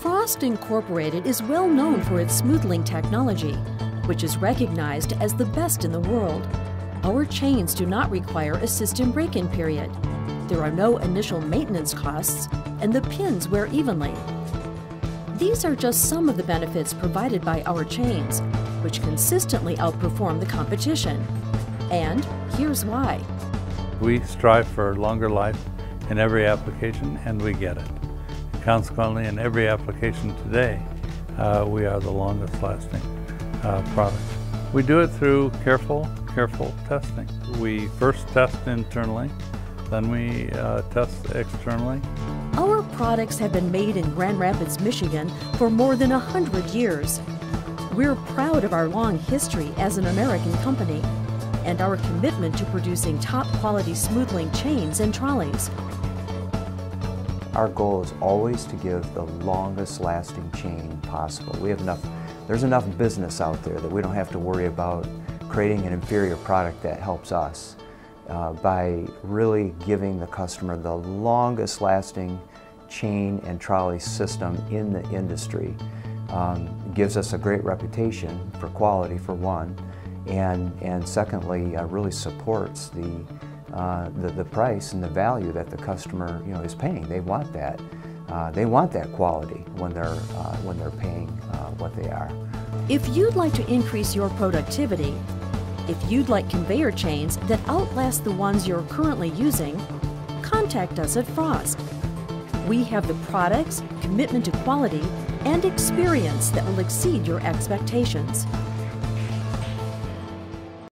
Frost Incorporated is well known for its Smooth Link technology, which is recognized as the best in the world. Our chains do not require a system break-in period. There are no initial maintenance costs, and the pins wear evenly. These are just some of the benefits provided by our chains, which consistently outperform the competition. And here's why. We strive for longer life in every application, and we get it. Consequently, in every application today, uh, we are the longest lasting uh, product. We do it through careful, careful testing. We first test internally, then we uh, test externally. Our products have been made in Grand Rapids, Michigan for more than a hundred years. We're proud of our long history as an American company and our commitment to producing top quality Smooth Link chains and trolleys. Our goal is always to give the longest lasting chain possible. We have enough, there's enough business out there that we don't have to worry about creating an inferior product that helps us. Uh, by really giving the customer the longest lasting chain and trolley system in the industry. Um, gives us a great reputation for quality for one, and, and secondly, uh, really supports the, uh, the, the, price and the value that the customer you know, is paying. They want that. Uh, they want that quality when they're, uh, when they're paying uh, what they are. If you'd like to increase your productivity, if you'd like conveyor chains that outlast the ones you're currently using, contact us at Frost. We have the products, commitment to quality, and experience that will exceed your expectations.